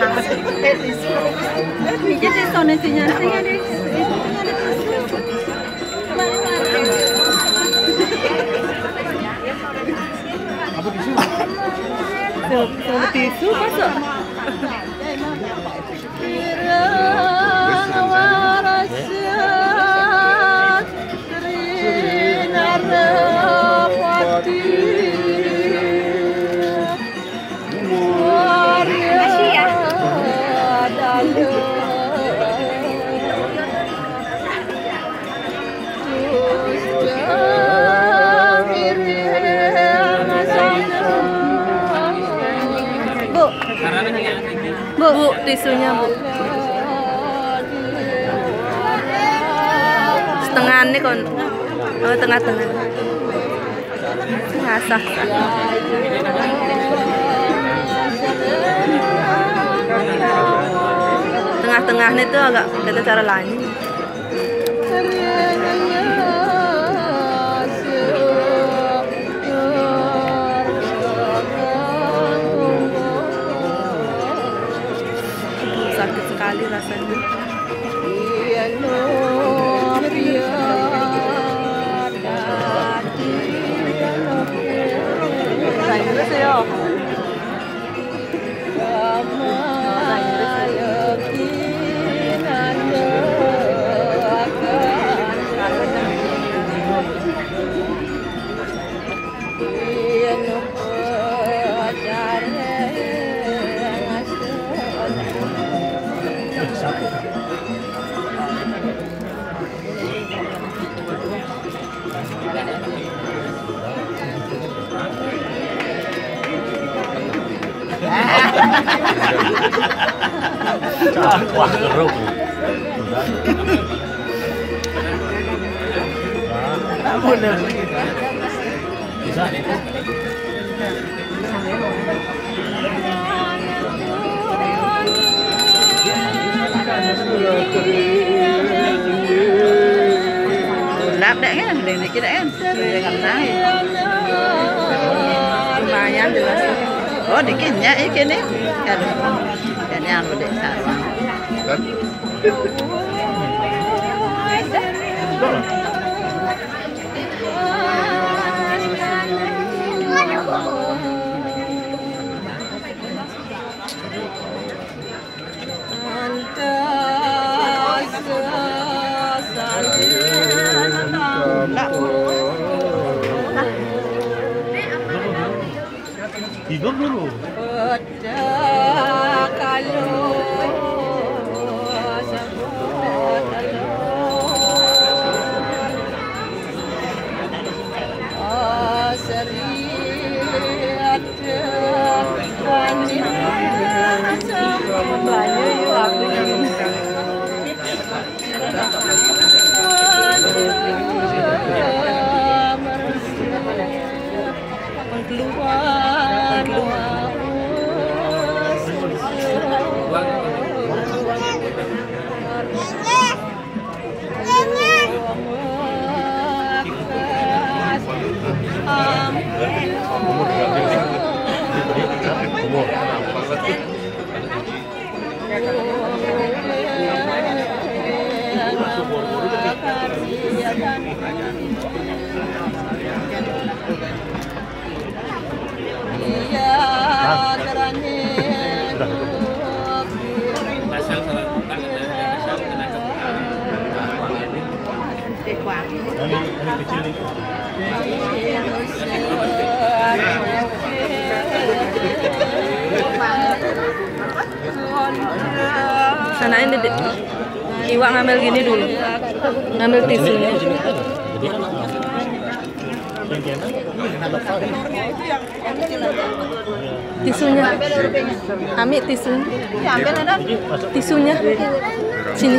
Ini tisu nih sinyalnya nih. Apa tisu? Tisu masuk. Tisunya Bu. Setengah nih kon. Oh, tengah-tengah. Ngasah. Tengah-tengah nih tuh agak kita cara lain. 没有。quá rung Buồn Lạp đẽ, đừng để chứ đẽ, đừng làm nái. Oh, dikitnya ini nih. Kan, kan desa. 이걸로 Ini, ini kecil. Sana ini dek. Iwak ngambil gini dulu. Ngambil tisunya. Kan. Tisunya. Jadi masuk Tisunya. Sini.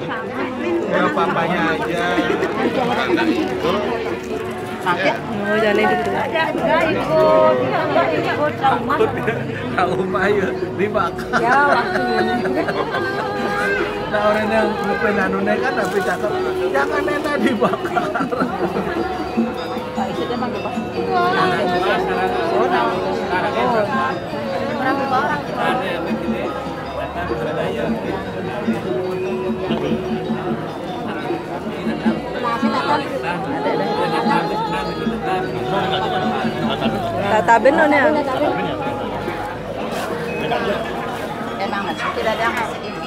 Ya papanya aja. Sakit. Oh, jalan itu. Tahu ayo dibakar. Ya, waktunya. Nah orang yang bukan kan tapi cakap jangan nenek dibakar. Tataben no niya. Emang nasi tidak ada ini.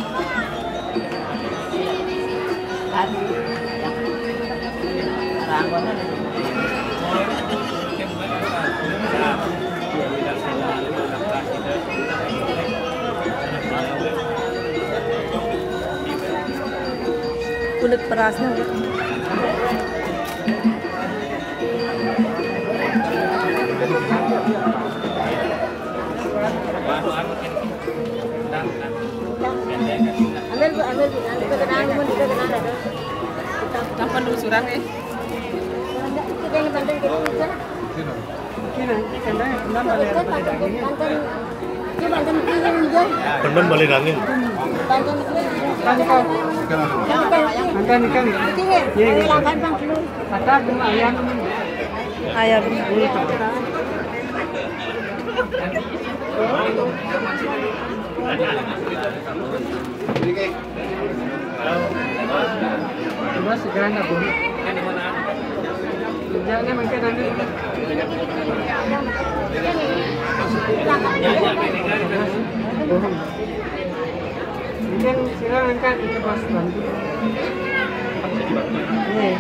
Yang ranggon ada. Kulit perasnya. Ambil bu, ambil bu. Kita yang balik angin. Kita. Bantuin Tinggi. Ayo lakukan bang dulu. Ayaw. Mungkin silakan kan itu pas bantu. Iya.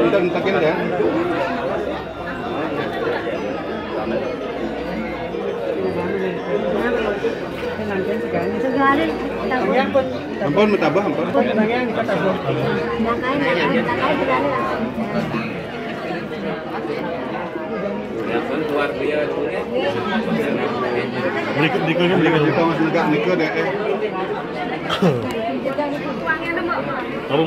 Udah nentakin ya. Ampun mutabah ampun. Berikut berikutnya berikut kita masih nikah deh. Kamu